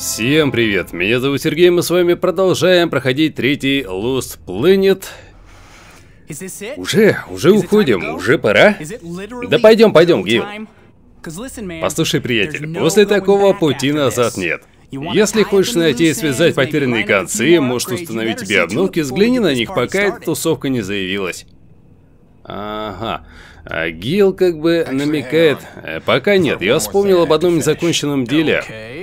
Всем привет, меня зовут Сергей, мы с вами продолжаем проходить третий Lost Planet. Уже, уже уходим, уже пора? Да пойдем, пойдем, Гил. Послушай, приятель, после такого пути назад нет. Если хочешь найти и связать потерянные концы, может установить тебе обновки, взгляни на них, пока эта тусовка не заявилась. Ага. А Гил как бы намекает... Э, пока нет, я вспомнил об одном незаконченном деле.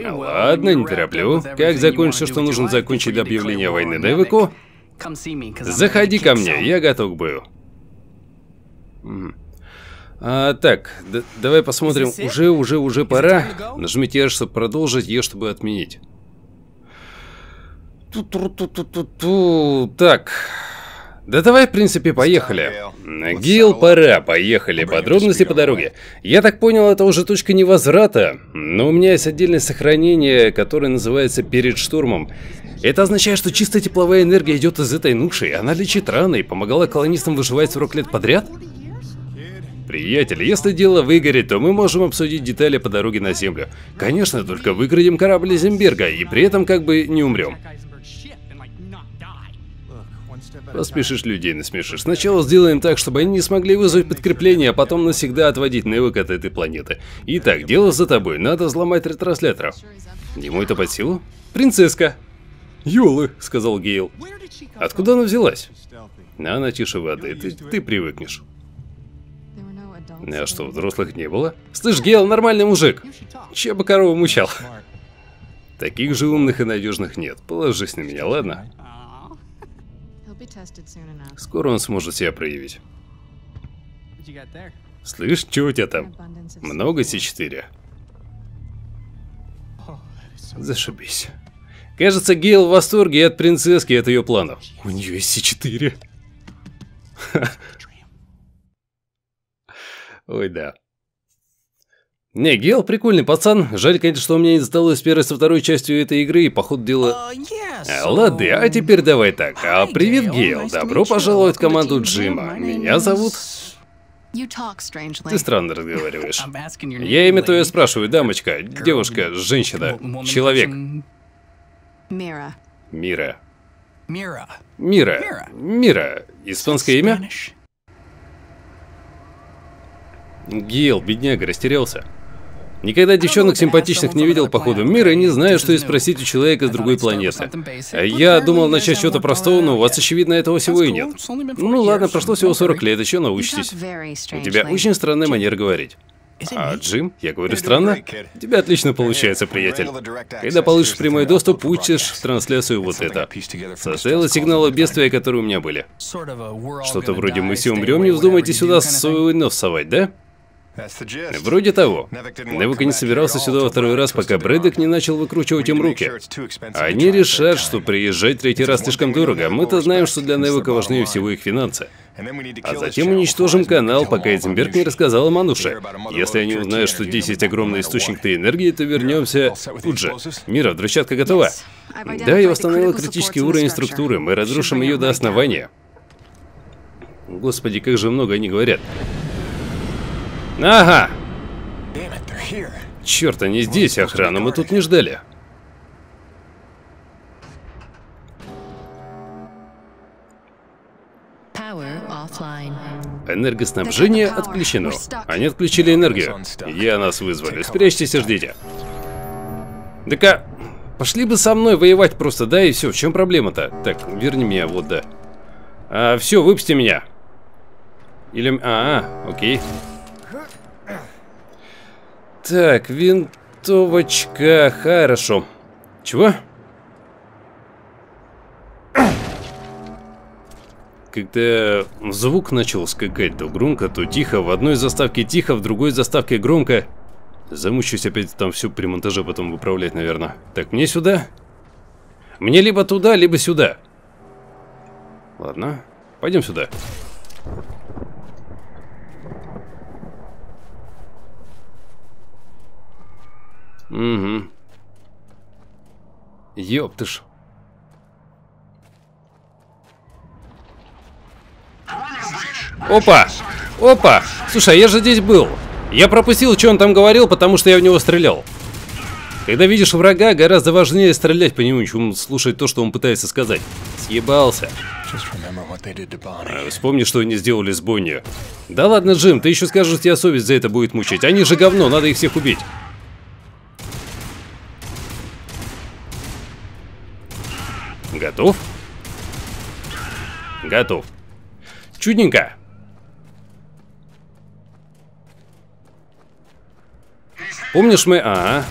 Ладно, не тороплю. Как закончится, что нужно закончить до объявления войны Дэвику? Заходи ко мне, я готов к бою. А, так, давай посмотрим. Уже, уже, уже пора. Нажмите R, чтобы продолжить, Е, чтобы отменить. Ту-ту-ту-ту-ту-ту. Так. Да давай, в принципе, поехали. Гил, пора, поехали. Подробности по дороге. Я так понял, это уже точка невозврата, но у меня есть отдельное сохранение, которое называется «Перед штурмом». Это означает, что чистая тепловая энергия идет из этой нуши, она лечит раны и помогала колонистам выживать 40 лет подряд? Приятель, если дело выгорит, то мы можем обсудить детали по дороге на Землю. Конечно, только выградим корабль Земберга и при этом как бы не умрем. Поспешишь людей насмешишь. Сначала сделаем так, чтобы они не смогли вызвать подкрепление, а потом навсегда отводить Невок от этой планеты. Итак, дело за тобой. Надо взломать ретрансляторов. Ему это под силу? Принцесска. Юлы, сказал Гейл. Откуда она взялась? Она тише воды, ты, ты привыкнешь. А что, взрослых не было? Слышь, Гейл, нормальный мужик. Че бы корову мучал? Таких же умных и надежных нет. Положись на меня, ладно? Скоро он сможет себя проявить. Слышь, что у тебя там? Много С4? Зашибись. Кажется, Гейл в восторге от принцесски и от ее планов. У нее есть С4. Ой, да. Не, Гел прикольный пацан. Жаль, конечно, что у меня не досталось первой со второй частью этой игры, и по ходу дела... Uh, Ладно, а теперь давай так. А, привет, Гейл. Добро пожаловать в команду Джима. Меня зовут... Ты странно разговариваешь. Я имя твое спрашиваю, дамочка, девушка, женщина, человек. Мира. Мира. Мира. Мира. Мира. Испанское имя? Гейл, бедняга, растерялся. Никогда девчонок симпатичных не видел по ходу мира и не знаю, что и спросить у человека с другой планеты. Я думал начать что-то простого, но у вас, очевидно, этого всего и нет. Ну ладно, прошло всего 40 лет, еще научитесь. У тебя очень странная манера говорить. А, Джим, я говорю странно? У тебя отлично получается, приятель. Когда получишь прямой доступ, учишь в трансляцию вот это. Состояло сигналы бедствия, которые у меня были. Что-то вроде «Мы все умрем, не вздумайте сюда свой нос совать, да?» Вроде того. Невик не собирался сюда во второй раз, пока Брэддок не начал выкручивать им руки. Они решат, что приезжать третий раз слишком дорого. Мы-то знаем, что для Невика важнее всего их финансы. А затем уничтожим канал, пока Эдинберг не рассказал о Мануше. Если они узнают, что здесь есть огромный источник этой энергии, то вернемся тут же. Мира, взрывчатка готова. Да, я восстановил критический уровень структуры. Мы разрушим ее до основания. Господи, как же много они говорят. Ага. Черт, они здесь, охрану мы тут не ждали. Энергоснабжение отключено. Они отключили энергию. Я нас вызвали. Спрячьтесь и ждите. Да-ка, пошли бы со мной воевать просто, да, и все. В чем проблема-то? Так, верни меня, вот, да. А, все, выпусти меня. Или... А, -а окей. Так, винтовочка, хорошо. Чего? Когда звук начал скакать то громко, то тихо, в одной заставке тихо, в другой заставке громко. Замучусь опять там все при монтаже потом выправлять, наверное. Так, мне сюда? Мне либо туда, либо сюда. Ладно, пойдем сюда. Угу. Ёптыш. Опа! Опа! Слушай, а я же здесь был. Я пропустил, что он там говорил, потому что я в него стрелял. Когда видишь врага, гораздо важнее стрелять по нему, чем слушать то, что он пытается сказать. Съебался. А, вспомни, что они сделали с Бонни. Да ладно, Джим, ты еще скажешь, тебя совесть за это будет мучить. Они же говно, надо их всех убить. Готов? Готов. Чудненько. Помнишь мы... А,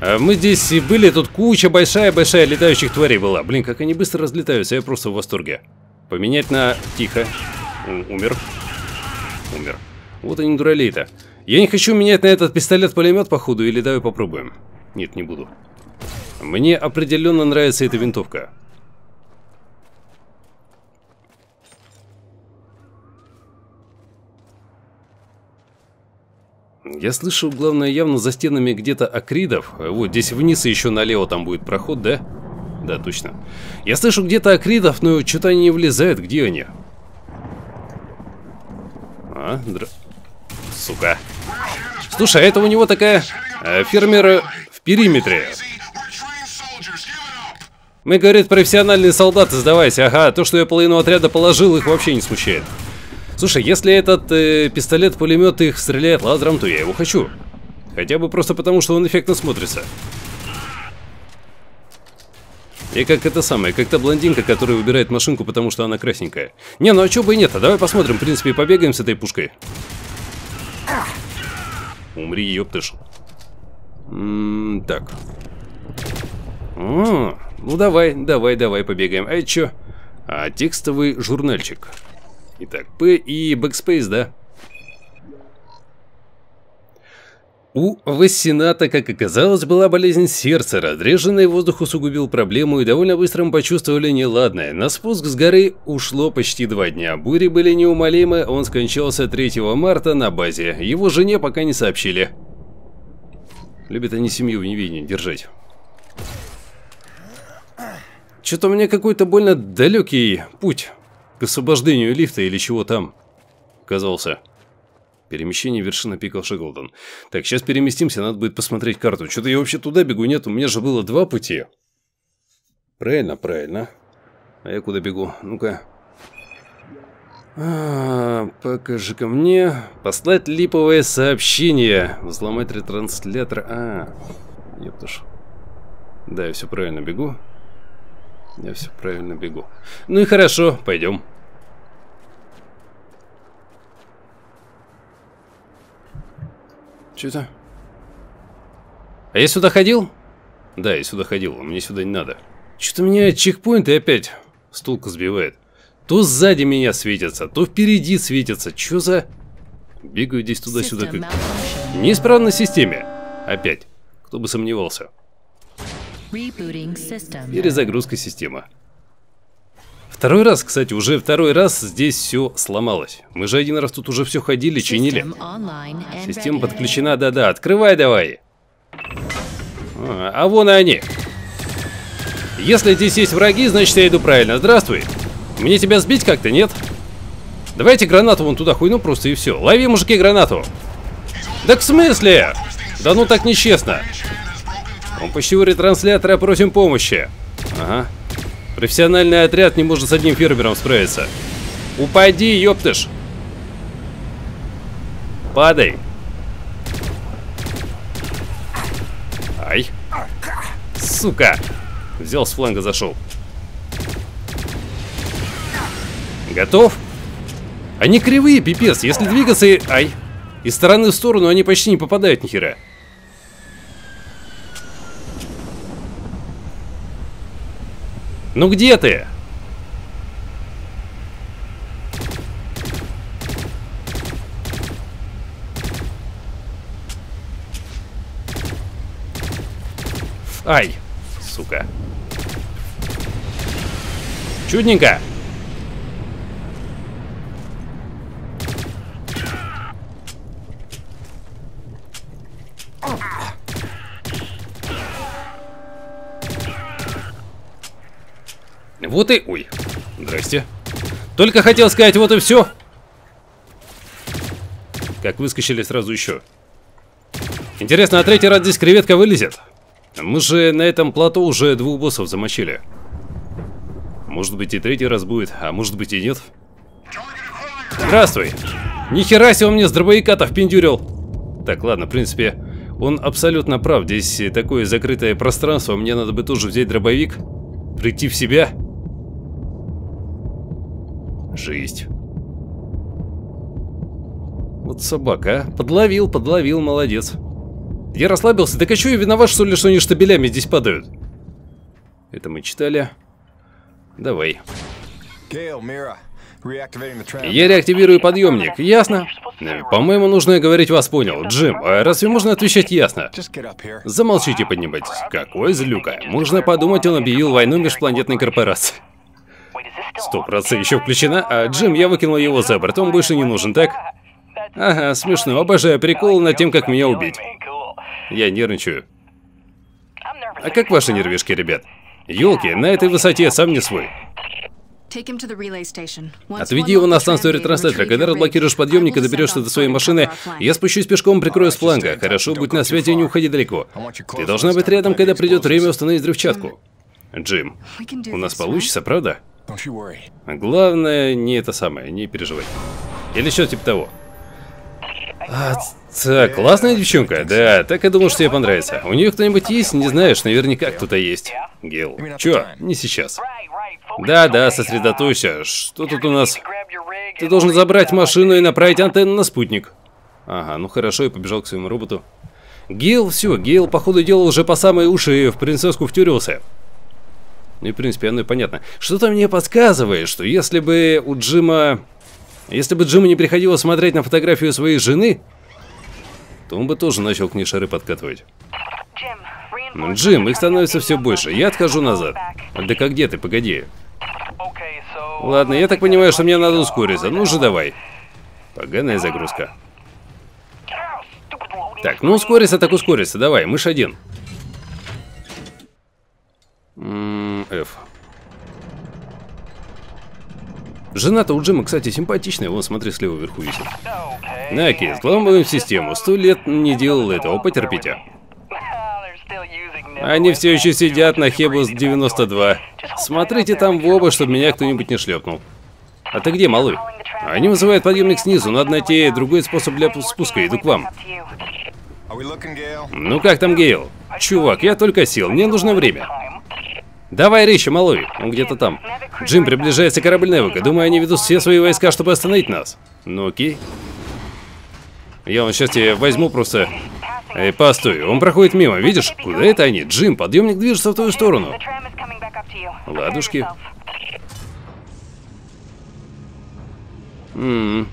а, мы здесь были, тут куча большая-большая летающих тварей была. Блин, как они быстро разлетаются, я просто в восторге. Поменять на... Тихо. Умер. Умер. Вот они дуралей-то. Я не хочу менять на этот пистолет-пулемет, походу, или давай попробуем. Нет, не буду. Мне определенно нравится эта винтовка. Я слышал, главное, явно за стенами где-то акридов. Вот здесь вниз и еще налево там будет проход, да? Да, точно. Я слышу где-то акридов, но что-то они не влезают. Где они? А, др... Сука. Слушай, а это у него такая э, фермера в периметре. Мы, говорит, профессиональные солдаты, сдавайся. Ага, то, что я половину отряда положил, их вообще не смущает. Слушай, если этот э, пистолет-пулемет их стреляет лазером, то я его хочу. Хотя бы просто потому, что он эффектно смотрится. И как это самое, как та блондинка, которая выбирает машинку, потому что она красненькая. Не, ну а чё бы и нет, а давай посмотрим, в принципе, побегаем с этой пушкой. Умри, ёптыш. М -м так. О, ну давай, давай, давай, побегаем. А чё? А текстовый журнальчик. Итак, P и Backspace, да? У Вассината, как оказалось, была болезнь сердца. Разреженный воздух усугубил проблему и довольно быстро почувствовали неладное. На спуск с горы ушло почти два дня. Бури были неумолимы, он скончался 3 марта на базе. Его жене пока не сообщили. Любят они семью в невидении держать. Что-то у меня какой-то больно далекий путь к освобождению лифта или чего там оказался. Перемещение вершины пика Шеглдон. Так, сейчас переместимся, надо будет посмотреть карту. Что-то я вообще туда бегу, нет, у меня же было два пути. Правильно, правильно. А я куда бегу? Ну-ка. А, покажи-ка мне. Послать липовое сообщение. Взломать ретранслятор. А, ептуш. Да, я все правильно бегу. Я все правильно бегу. Ну и хорошо, пойдем. Что это? А я сюда ходил? Да, я сюда ходил, мне сюда не надо. Что-то меня чекпоинты опять с толку сбивает. То сзади меня светятся, то впереди светятся. Что за... Бегаю здесь туда-сюда как... Неисправность в системе. Опять. Кто бы сомневался. Перезагрузка системы. Второй раз, кстати, уже второй раз здесь все сломалось. Мы же один раз тут уже все ходили, чинили. Система подключена, да-да. Открывай давай. А, а вон и они. Если здесь есть враги, значит я иду правильно. Здравствуй. Мне тебя сбить как-то, нет? Давайте гранату вон туда хуйну просто и все. Лови, мужики, гранату. Да в смысле? Да ну так нечестно. Он у ретранслятора просим помощи. Ага. Профессиональный отряд не может с одним фермером справиться. Упади, ёптыш. Падай. Ай. Сука. Взял с фланга, зашел. Готов? Они кривые, пипец. Если двигаться... Ай. Из стороны в сторону они почти не попадают ни хера. Ну где ты? Ай, сука. Чудненько. Вот и... Ой, здрасте. Только хотел сказать, вот и все. Как выскочили сразу еще. Интересно, а третий раз здесь креветка вылезет? Мы же на этом плато уже двух боссов замочили. Может быть и третий раз будет, а может быть и нет. Здравствуй! Нихера себе он мне с дробовика-то впендюрил! Так, ладно, в принципе, он абсолютно прав. Здесь такое закрытое пространство, мне надо бы тоже взять дробовик, прийти в себя. Жесть. Вот собака, а? Подловил, подловил, молодец. Я расслабился. Так а что я виноват, что ли, что они штабелями здесь падают? Это мы читали. Давай. Я реактивирую подъемник, ясно? По-моему, нужно говорить вас понял. Джим, а разве можно отвечать ясно? Замолчите, поднимайтесь. Какой злюка. Можно подумать, он объявил войну межпланетной корпорации. Стоп, рация еще включена, а Джим, я выкинул его за борт, он больше не нужен, так? Ага, смешно, обожаю приколы над тем, как меня убить. Я нервничаю. А как ваши нервишки, ребят? Елки, на этой высоте сам не свой. Отведи его на станцию ретранслятора. Когда разблокируешь подъемник и доберешься до своей машины, я спущусь пешком, прикрою с фланга. Хорошо, будь на связи и не уходи далеко. Ты должна быть рядом, когда придет время установить взрывчатку. Джим, у нас получится, правда? Главное, не это самое, не переживай. Или что типа того. А, так, классная девчонка, да, так и думал, что тебе понравится. У нее кто-нибудь есть? Не знаешь, наверняка кто-то есть. Гил. Чё? Не сейчас. Да-да, сосредотойся. Что тут у нас? Ты должен забрать машину и направить антенну на спутник. Ага, ну хорошо, и побежал к своему роботу. Гил, все, Гил, походу дела уже по самые уши в принцесску втюрился. Ну и в принципе оно и понятно. Что-то мне подсказывает, что если бы у Джима... Если бы Джиму не приходилось смотреть на фотографию своей жены, то он бы тоже начал к ней шары подкатывать. Джим, их становится все больше. Я отхожу назад. Да как где ты? Погоди. Ладно, я так понимаю, что мне надо ускориться. Ну же давай. Поганая загрузка. Так, ну ускориться, так ускориться. Давай, мышь один. F. Жена-то у Джима, кстати, симпатичная. Вон, смотри, слева вверху висит. Наки, взламываем систему. Сто лет не делал этого. Потерпите. Они все еще сидят на Хебус 92. Смотрите там в оба, чтобы меня кто-нибудь не шлепнул. А ты где, малый? Они вызывают подъемник снизу, надо найти другой способ для спуска, иду к вам. Ну как там Гейл? Чувак, я только сел, мне нужно время. Давай, Ричи, малой, он где-то там. Джим, приближается корабль Невика, думаю, они ведут все свои войска, чтобы остановить нас. Ну окей. Я вон сейчас тебе возьму просто Эй, постой, он проходит мимо, видишь? Куда это они? Джим, подъемник движется в твою сторону. Ладушки. Ммм.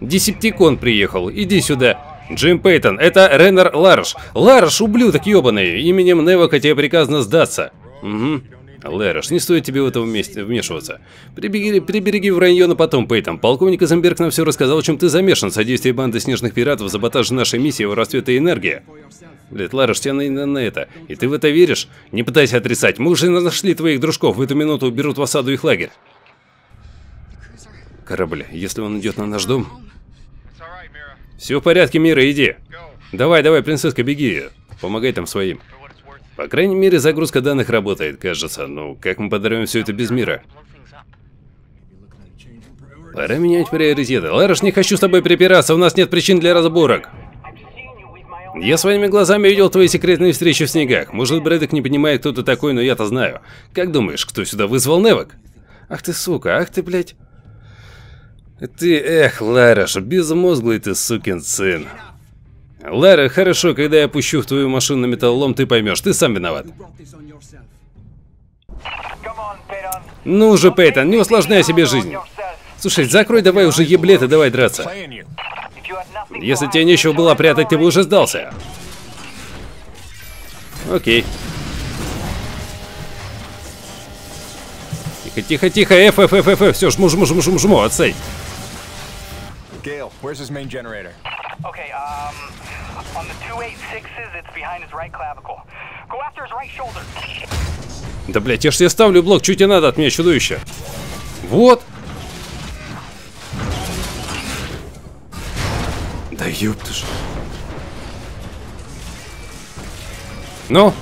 Десептикон приехал, иди сюда. Джим Пейтон, это Реннер Ларш. Ларш, ублюдок ебаный, именем Невока тебе приказано сдаться. Угу. Лэрош, не стоит тебе в это вместе вмешиваться. Прибереги, прибереги вранье на потом, Пейтон. Полковник Изенберг нам все рассказал, чем ты замешан. Содействие банды снежных пиратов, саботаж нашей миссии, его расцвет и энергия. Блядь, Ларош, тебя на, на, на это. И ты в это веришь? Не пытайся отрицать. Мы уже нашли твоих дружков. В эту минуту уберут в осаду их лагерь. Корабль, если он идет на наш дом... Все в порядке, Мира, иди. Давай, давай, принцесска, беги. Помогай там своим. По крайней мере, загрузка данных работает, кажется. Ну, как мы подарим все это без мира? Пора менять приоритеты. Ларыш, не хочу с тобой припираться, у нас нет причин для разборок. Я своими глазами видел твои секретные встречи в снегах. Может, Брэдок не понимает, кто ты такой, но я-то знаю. Как думаешь, кто сюда вызвал Невок? Ах ты, сука, ах ты, блядь. Ты, эх, Ларыш, безмозглый ты сукин сын. Лара, хорошо, когда я пущу в твою машину на металлолом, ты поймешь, ты сам виноват. Ну уже, Пейтон, не усложняй себе жизнь. Слушай, закрой давай уже еблет и давай драться. Если тебе нечего было прятать, ты бы уже сдался. Окей. Тихо, тихо, тихо, F, F, F, F, F, все, жму, жму, жму, жму, жму, отсей. Gale, where's his main generator? Okay, um, да, блядь, я ж я ставлю блок, чуть тебе надо от меня, чудовище. Вот. Да ёб ты ж. Ну?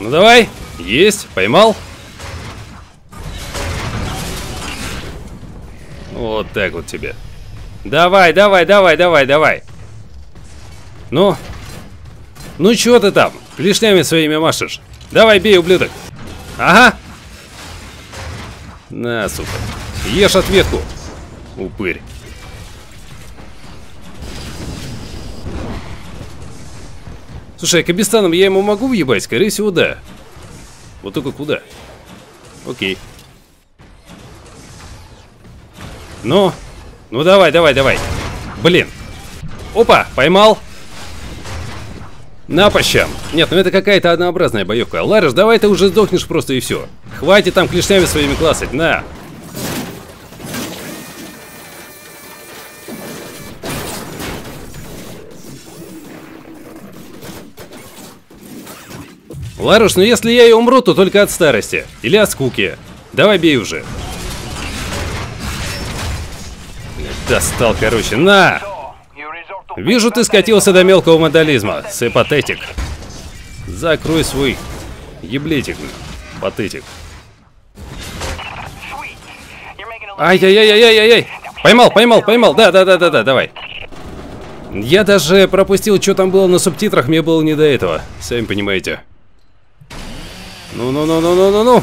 Ну давай. Есть, поймал. Вот так вот тебе. Давай, давай, давай, давай, давай. Ну? Ну чё ты там? Клешнями своими машешь. Давай, бей, ублюдок. Ага. На, сука. Ешь ответку. Упырь. Слушай, а Кабистаном я ему могу въебать? Скорее всего, да. Вот только куда? Окей. Ну? Ну давай, давай, давай. Блин. Опа, поймал. На пощам. Нет, ну это какая-то однообразная боевка. Лариш, давай ты уже сдохнешь просто и все. Хватит там клешнями своими классать. На. Ларуш, ну если я и умру, то только от старости. Или от скуки. Давай бей уже. Достал, короче. На! Вижу, ты скатился до мелкого модализма. Сепатетик. Закрой свой еблетик. Патетик. Ай-яй-яй-яй-яй-яй! Поймал, поймал, поймал. Да, да, да, да, да, давай. Я даже пропустил, что там было на субтитрах, мне было не до этого. Сами понимаете. Ну-ну-ну-ну-ну-ну-ну.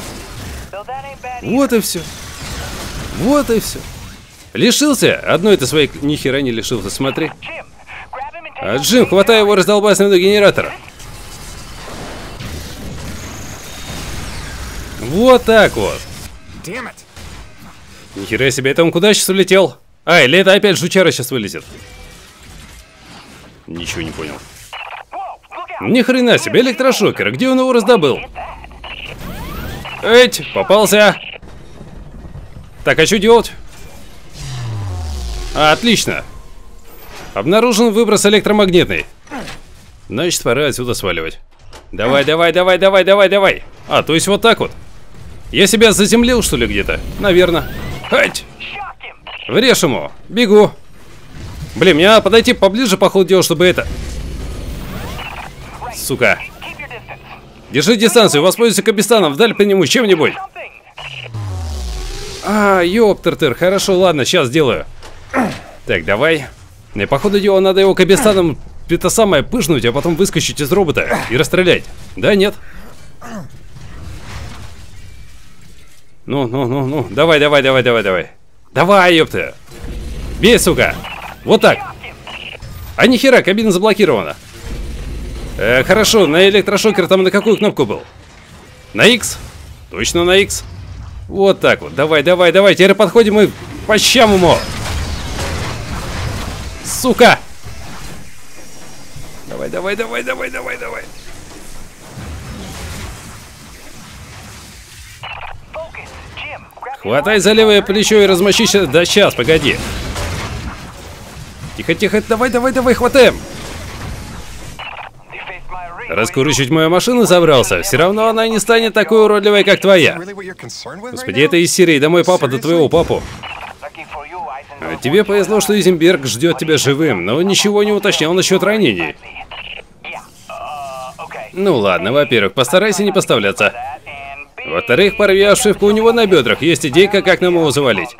Вот и все. Вот и все. Лишился? Одной ты своей нихера не лишился, смотри. А Джим, хватай его раздолбай до генератора. Вот так вот. Нихера себе, это он куда сейчас улетел? А, или это опять жучара сейчас вылезет? Ничего не понял. Ни хрена себе, электрошокер, где он его раздобыл? Эть, попался. Так, а что делать? Отлично. Обнаружен выброс электромагнитный. Значит, пора отсюда сваливать. Давай, давай, давай, давай, давай, давай. А, то есть вот так вот. Я себя заземлил, что ли, где-то? Наверное. Хать! Врежь ему. Бегу. Блин, мне надо подойти поближе, по ходу дела, чтобы это... Сука. Держи дистанцию, воспользуйся Кабистаном, вдаль по нему чем-нибудь. А, ёптертер, хорошо, ладно, сейчас сделаю. Так, давай. И, походу дела, надо его Кабистаном это самое пышнуть, а потом выскочить из робота и расстрелять. Да, нет? Ну, ну, ну, ну, давай, давай, давай, давай, давай. Давай, ёпта. Бей, сука. Вот так. А нихера, кабина заблокирована. Э, хорошо, на электрошокер там на какую кнопку был? На X? Точно на X. Вот так вот. Давай, давай, давай. Теперь подходим и по щам ему. Сука! Давай, давай, давай, давай, давай, давай. Хватай за левое плечо и размочись. Да сейчас, погоди. Тихо, тихо, давай, давай, давай, хватаем. Раскурочить мою машину забрался. Все равно она не станет такой уродливой, как твоя. Господи, это из Сирии. Да мой папа до твоего папу. А тебе повезло, что Изенберг ждет тебя живым, но ничего не уточнял насчет ранений. Ну ладно, во-первых, постарайся не поставляться. Во-вторых, порви ошибку у него на бедрах. Есть идейка, как нам его завалить.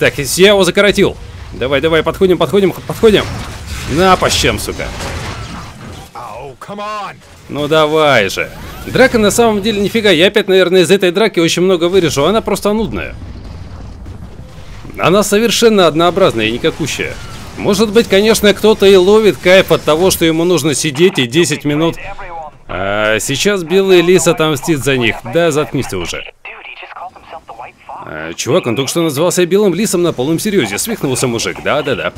Так, я его закоротил. Давай, давай, подходим, подходим, подходим. На, по щам, сука. Ну давай же. Драка на самом деле нифига. Я опять, наверное, из этой драки очень много вырежу. Она просто нудная. Она совершенно однообразная и никакущая. Может быть, конечно, кто-то и ловит кайф от того, что ему нужно сидеть и 10 минут. А сейчас белый лис отомстит за них. Да, заткнись ты уже. А, чувак, он только что назывался белым лисом на полном серьезе. Свихнулся мужик. Да-да-да.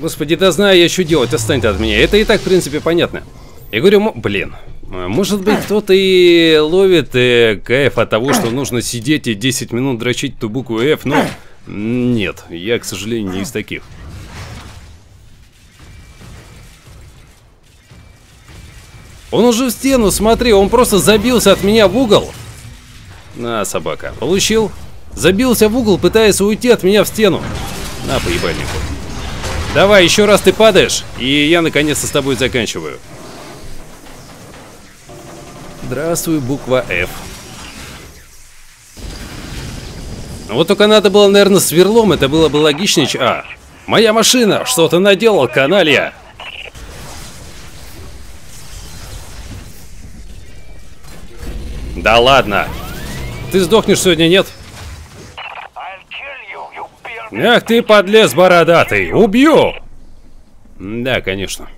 Господи, да знаю я, что делать, отстань от меня. Это и так, в принципе, понятно. Я говорю, блин, может быть, кто-то и ловит э, кайф от того, что нужно сидеть и 10 минут дрочить ту букву F, но нет, я, к сожалению, не из таких. Он уже в стену, смотри, он просто забился от меня в угол. На, собака, получил? Забился в угол, пытаясь уйти от меня в стену. На, поебальнику. Давай, еще раз ты падаешь, и я наконец-то с тобой заканчиваю. Здравствуй, буква F. Вот только надо было, наверное, сверлом, это было бы логичнее. А, моя машина, что ты наделал, каналья? Да ладно. Ты сдохнешь сегодня, нет? Ах ты, подлез бородатый, убью! Да, конечно.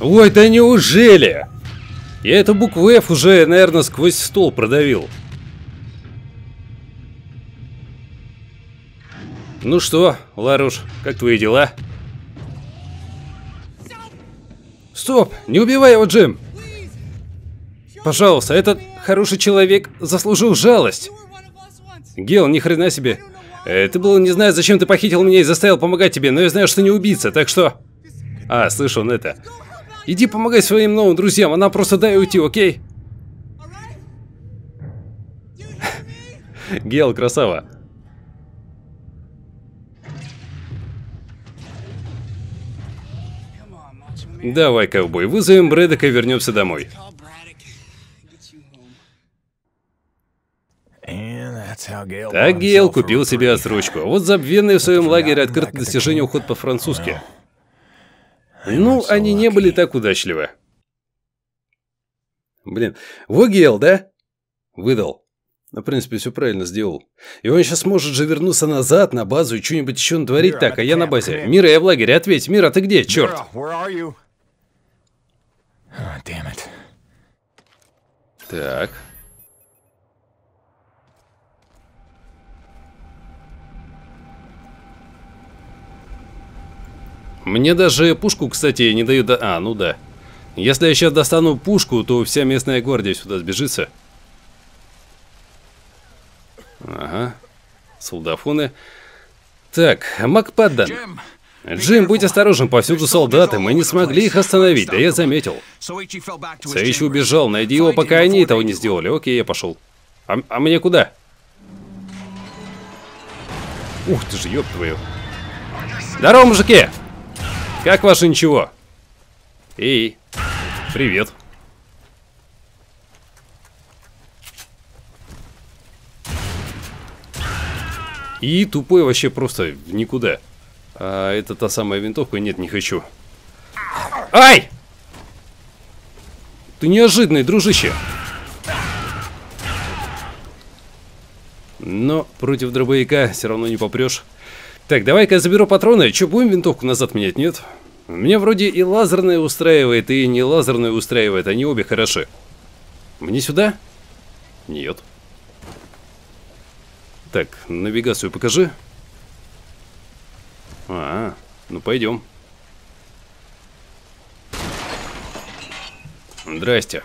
Ой, да неужели? Я эту букву F уже, наверное, сквозь стол продавил. Ну что, Ларуш, как твои дела? Стоп, не убивай его, Джим! Пожалуйста, этот хороший человек заслужил жалость. Гел, ни хрена себе. Э, ты был, не знаю, зачем ты похитил меня и заставил помогать тебе, но я знаю, что не убийца, так что... А, слышал он это. Иди помогай своим новым друзьям, она просто дай уйти, окей? Гел, красава. Давай, ковбой, вызовем Брэдека и вернемся домой. Так Гейл купил себе отсрочку. Вот забвенный в своем лагере открыт достижение уход по-французски. Ну, они не были так удачливы. Блин, во Гейл, да? Выдал. Ну, в принципе, все правильно сделал. И он сейчас может же вернуться назад, на базу и что-нибудь еще натворить так, а я на базе. Мира, я в лагере, ответь. Мира, ты где, черт? Так. Мне даже пушку, кстати, не дают... А, ну да. Если я сейчас достану пушку, то вся местная гвардия сюда сбежится. Ага. Солдафоны. Так, Макпаддан. Джим, будь осторожен, повсюду солдаты, мы не смогли их остановить, да я заметил. Саичи убежал, найди его, пока они этого не сделали. Окей, я пошел. А, а мне куда? Ух ты же, ёб твою. Здорово, мужики! Как ваше ничего? Эй, привет. И тупой вообще просто в никуда. А это та самая винтовка? Нет, не хочу. Ай! Ты неожиданный, дружище. Но против дробовика все равно не попрешь. Так, давай-ка я заберу патроны. Че, будем винтовку назад менять, нет? Мне вроде и лазерная устраивает, и не лазерная устраивает. Они обе хороши. Мне сюда? Нет. Так, навигацию покажи. А, ну пойдем. Здрасте.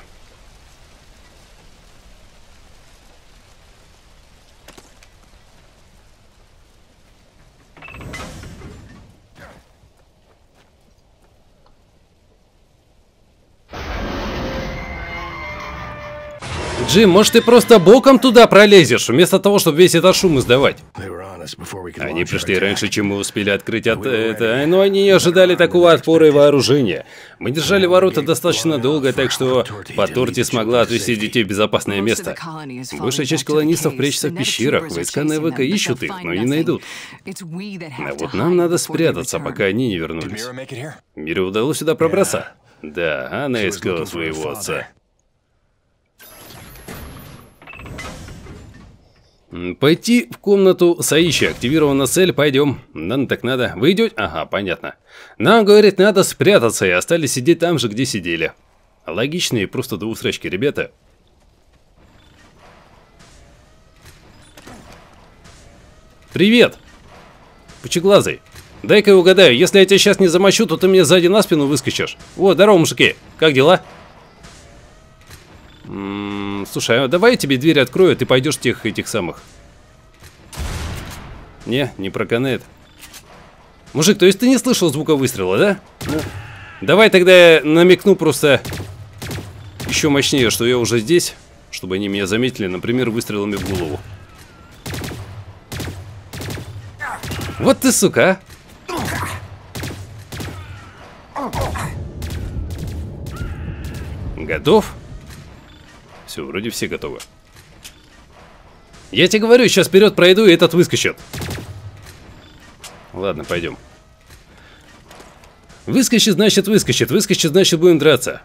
Джим, может ты просто боком туда пролезешь, вместо того, чтобы весь этот шум издавать? Они пришли раньше, чем мы успели открыть от... это... Но они не ожидали такого отпора и вооружения. Мы держали ворота достаточно долго, так что Паторти смогла отвезти детей в безопасное место. Большая часть колонистов прячется в пещерах, войска НВК ищут их, но не найдут. А вот нам надо спрятаться, пока они не вернулись. Мире удалось сюда пробраться. Да, она искала своего отца. Пойти в комнату Саичи. Активирована цель, пойдем. Надо так надо. Вы идете? Ага, понятно. Нам, говорит, надо спрятаться, и остались сидеть там же, где сидели. Логичные, просто до усрачки ребята. Привет! Пучеглазый. Дай-ка я угадаю, если я тебя сейчас не замочу, то ты мне сзади на спину выскочишь. О, здорово, мужики. Как дела? Слушай, а давай я тебе дверь открою, а ты пойдешь тех этих самых. Не, не проканает. Мужик, то есть ты не слышал звука выстрела, да? Ну. Давай тогда я намекну просто еще мощнее, что я уже здесь, чтобы они меня заметили, например, выстрелами в голову. Вот ты, сука, а! Готов? Все, вроде все готовы. Я тебе говорю, сейчас вперед пройду, и этот выскочит. Ладно, пойдем. Выскочит, значит выскочит. Выскочит, значит будем драться.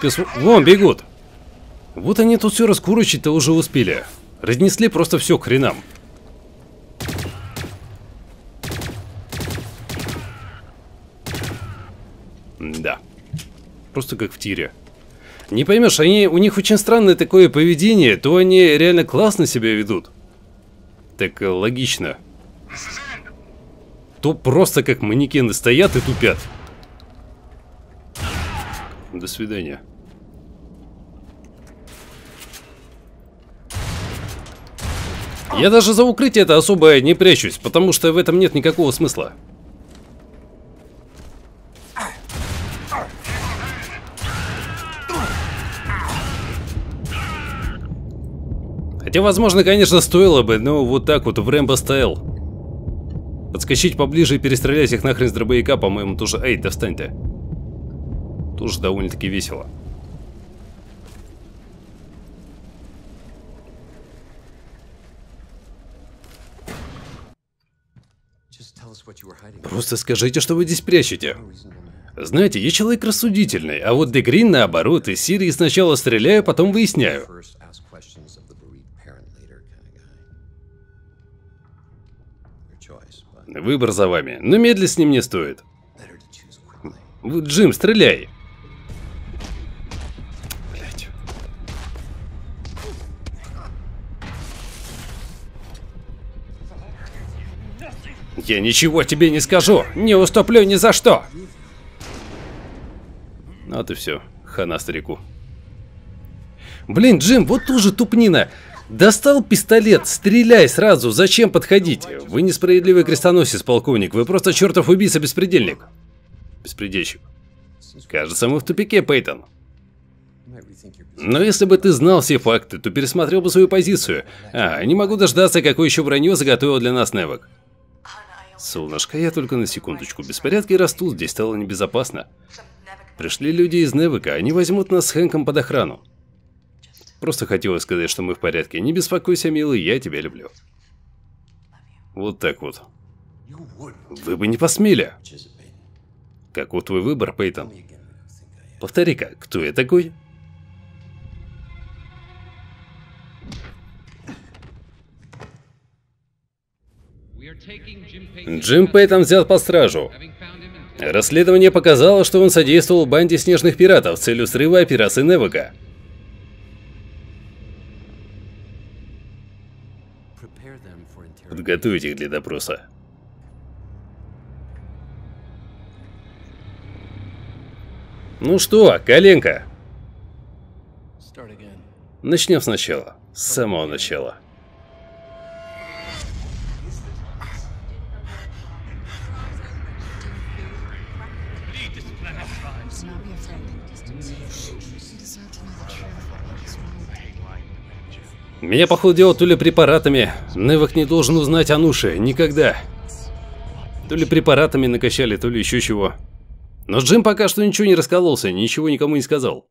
Пес... Вон, бегут. Вот они тут все раскурочить-то уже успели. Разнесли просто все к хренам. Да. Просто как в тире. Не поймешь, они, у них очень странное такое поведение, то они реально классно себя ведут. Так э, логично. То просто как манекены стоят и тупят. До свидания. Я даже за укрытие это особо не прячусь, потому что в этом нет никакого смысла. Хотя, возможно, конечно, стоило бы, но вот так вот в Рэмбо стайл. Подскочить поближе и перестрелять их нахрен с дробовика, по-моему, тоже... Эй, да встань ты. Тоже довольно-таки весело. Просто скажите, что вы здесь прячете. Знаете, я человек рассудительный, а вот Дегрин наоборот, из Сирии сначала стреляю, потом выясняю. Выбор за вами, но медлить с ним не стоит. Джим, стреляй. Блять. Я ничего тебе не скажу, не уступлю ни за что. Вот и все, хана старику. Блин, Джим, вот тоже тупнина. Достал пистолет, стреляй сразу, зачем подходить? Вы несправедливый крестоносец, полковник, вы просто чертов убийца-беспредельник. Беспредельщик. Кажется, мы в тупике, Пейтон. Но если бы ты знал все факты, то пересмотрел бы свою позицию. А, не могу дождаться, какое еще вранье заготовил для нас Невок. Солнышко, я только на секундочку. Беспорядки растут, здесь стало небезопасно. Пришли люди из Невыка, они возьмут нас с Хэнком под охрану. Просто хотела сказать, что мы в порядке. Не беспокойся, милый, я тебя люблю. Вот так вот. Вы бы не посмели. Каков твой выбор, Пейтон? Повтори-ка, кто я такой? Джим Пейтон взят по стражу. Расследование показало, что он содействовал банде снежных пиратов с целью срыва операции Невока. Подготовить их для допроса. Ну что, коленка? Начнем сначала. С самого начала. Меня, походу, дело то ли препаратами. Невок не должен узнать о Нуше. Никогда. То ли препаратами накачали, то ли еще чего. Но Джим пока что ничего не раскололся, ничего никому не сказал.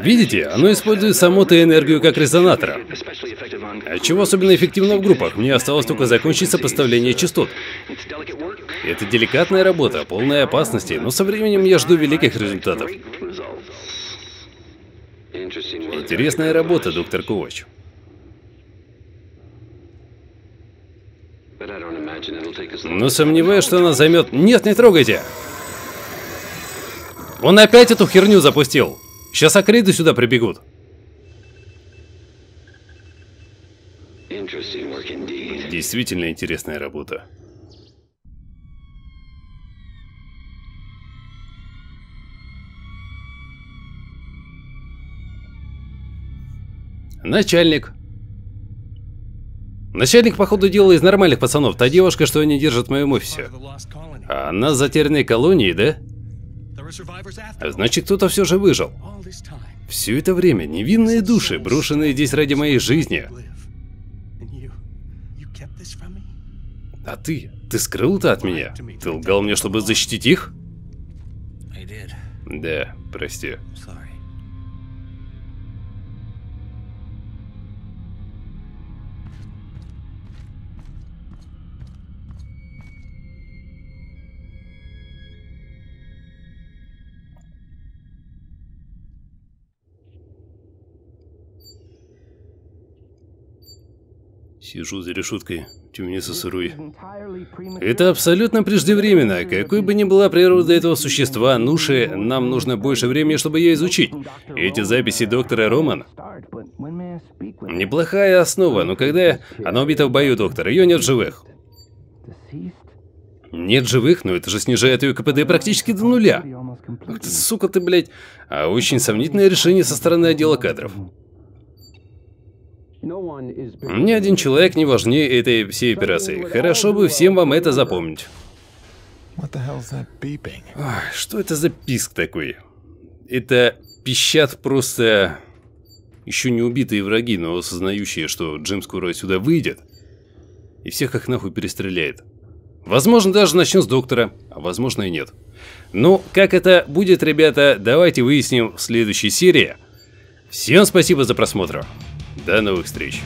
Видите, оно использует саму ту энергию как резонатор. А чего особенно эффективно в группах? Мне осталось только закончить сопоставление частот. Это деликатная работа, полная опасности, но со временем я жду великих результатов. Интересная работа, доктор Ковач. Но сомневаюсь, что она займет... Нет, не трогайте! Он опять эту херню запустил. Сейчас акриды сюда прибегут. Действительно интересная работа. Начальник. Начальник, походу, дела из нормальных пацанов. Та девушка, что они держат в моем офисе. А она с затерянной колонии, да? Значит, кто-то все же выжил. Все это время невинные души, брошенные здесь ради моей жизни. А ты? Ты скрыл это от меня? Ты лгал мне, чтобы защитить их? Да, прости. Сижу за решеткой, темни сосыруй. Это абсолютно преждевременно. Какой бы ни была природа этого существа, Нуши, нам нужно больше времени, чтобы ее изучить. Эти записи доктора Роман... Неплохая основа, но когда она убита в бою, доктор, ее нет живых. Нет живых, но это же снижает ее КПД практически до нуля. Ах ты, сука ты, блядь. А очень сомнительное решение со стороны отдела кадров. Ни один человек не важнее этой всей операции. Хорошо бы всем вам это запомнить. Ой, что это за писк такой? Это пищат просто еще не убитые враги, но осознающие, что Джим скоро сюда выйдет и всех их нахуй перестреляет. Возможно, даже начнет с доктора, а возможно и нет. Ну, как это будет, ребята, давайте выясним в следующей серии. Всем спасибо за просмотр. До новых встреч!